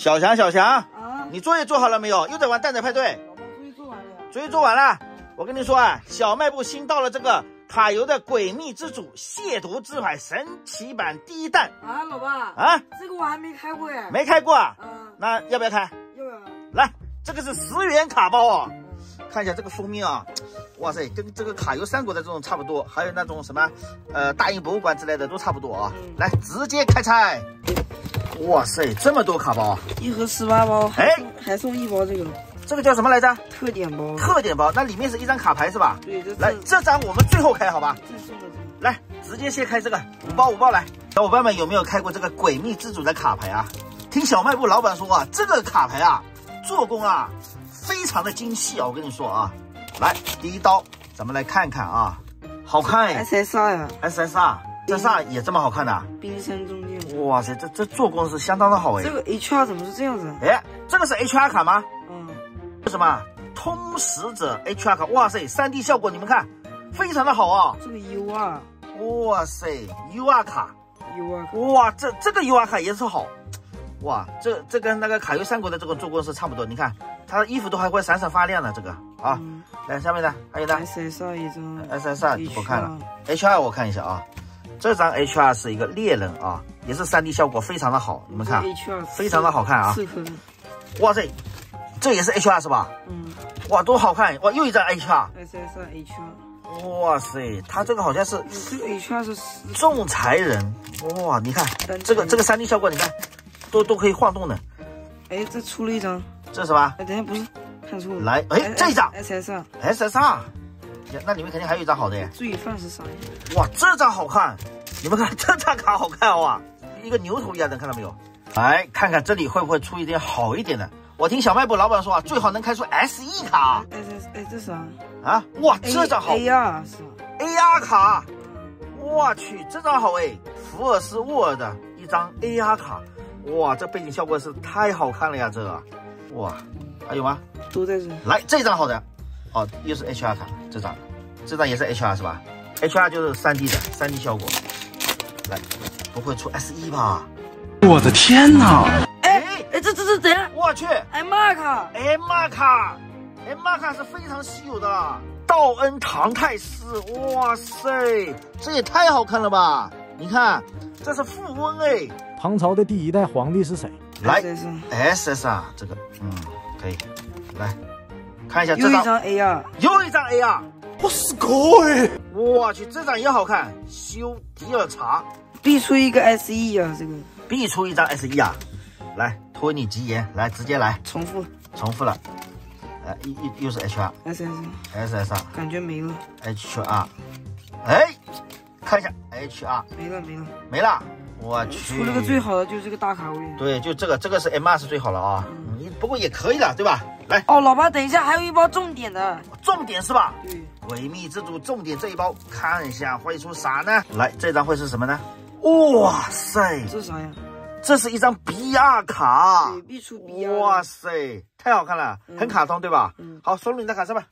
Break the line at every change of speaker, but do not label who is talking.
小强，小强，
啊，
你作业做好了没有？又在玩蛋仔派对？
作业做完了呀。
作业做完了。我跟你说啊，小卖部新到了这个卡游的诡秘之主亵渎之海神奇版第一弹
啊，老爸，
啊，
这个我还没开过耶。
没开过啊？
啊，
那要不要开？
要不要？
来，这个是十元卡包哦，
嗯
看一下这个封面啊，哇塞，跟这个卡游三国的这种差不多，还有那种什么呃大英博物馆之类的都差不多啊。
嗯
来，直接开拆。哇塞，这么多卡包啊！
一盒十八包，还
哎
还送一包这个
这个叫什么来着？
特点包。
特点包，那里面是一张卡牌是吧？
对，这
来，这张我们最后开好吧？
正送的这个。
来，直接先开这个五包五包来。小伙伴们有没有开过这个诡秘之主的卡牌啊？听小卖部老板说啊，这个卡牌啊，做工啊，非常的精细啊。我跟你说啊，来第一刀，咱们来看看啊，好看哎
SSR 呀
，，SSR，这 SR 也这么好看的、啊？
冰山中剑。
哇塞，这这做工是相当的好哎
这。个 HR 怎么是这样子？
哎，这个是 HR 卡吗？
嗯，
是什么？通识者 HR 卡，哇塞，3D 效果你们看，非常的好啊。
这个 UR
哇塞，UR 卡。
UR
哇，这这个 UR 卡也是好，哇，这这跟那个卡游三国的这个做工是差不多。你看，它的衣服都还会闪闪发亮的，这个啊。
嗯
来下面呢，还有呢
，SSR 一张
，SSR 就不看了，HR 我看一下啊，这张 HR 是一个猎人啊，也是 3D 效果非常的好，你们看
，HR
非常的好看啊。哇塞，这也是 HR 是吧？
嗯
哇，多好看！哇，又一张
HR，，SSR HR，
哇塞，他这个好像是
这个 HR 是
仲裁人，哇，你看这个这个 3D 效果，你看都都可以晃动的，
哎，这出了一张，
这是什么？
哎，等下不是看错了，
来哎这一张
SSR
SSR，呀那里面肯定还有一张好的耶！
罪犯是啥呀？
哇，这张好看，你们看 这张卡好看哇，一个牛头一样的，看到没有？来看看这里会不会出一点好一点的。我听小卖部老板说啊，最好能开出 SE 卡
SS 哎，这啥
啊！哇，这张好
AR 是吧
？AR 卡，我去，这张好哎，福尔斯沃尔的一张 AR 卡，哇，这背景效果是太好看了呀，这个，哇，还有吗？
都在这。
来这张好的，哦，又是 HR 卡，这张，这张也是 HR 是吧？HR 就是 3D 的，3D 效果。来，不会出 SE 吧？
我的天哪！
哎哎，这这这怎样
我去
，MR 卡
，，M 卡，M 卡是非常稀有的。道恩唐泰斯，哇塞，这也太好看了吧！你看，这是富翁哎。
唐朝的第一代皇帝是谁？
来 SS，SSR 这个，嗯，可以，来看一下这张，
又一张 AR，
又一张 AR，
我是哥哎！
我去，这张也好看，修迪尔查。
必出一个 SE 啊，这个。
必出一张 SE 啊！来，托你吉言，来直接来，
重复。
重复了，呃，又又又是 HR SS，SSR
感觉没了
，HR，哎，看一下。HR
没了没了。
没了，我去，
出了个最好的就是这个大卡位。
对，就这个，这个是 M 二是最好了啊，嗯，不过也可以了，对吧？来，
哦，老爸，等一下，还有一包重点的。
重点是吧？
对，
诡秘之主重点这一包，看一下会出啥呢？来，这张会是什么呢？哇塞，
这是啥呀？
这是一张 BR 卡
对，，必出。
哇塞，太好看了，很卡通，对吧？
嗯
好，收入你的卡上吧。